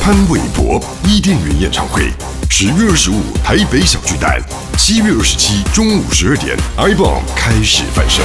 潘玮柏伊甸园演唱会，十月二十五台北小巨蛋，七月二十七中午十二点，iBomb 开始贩售。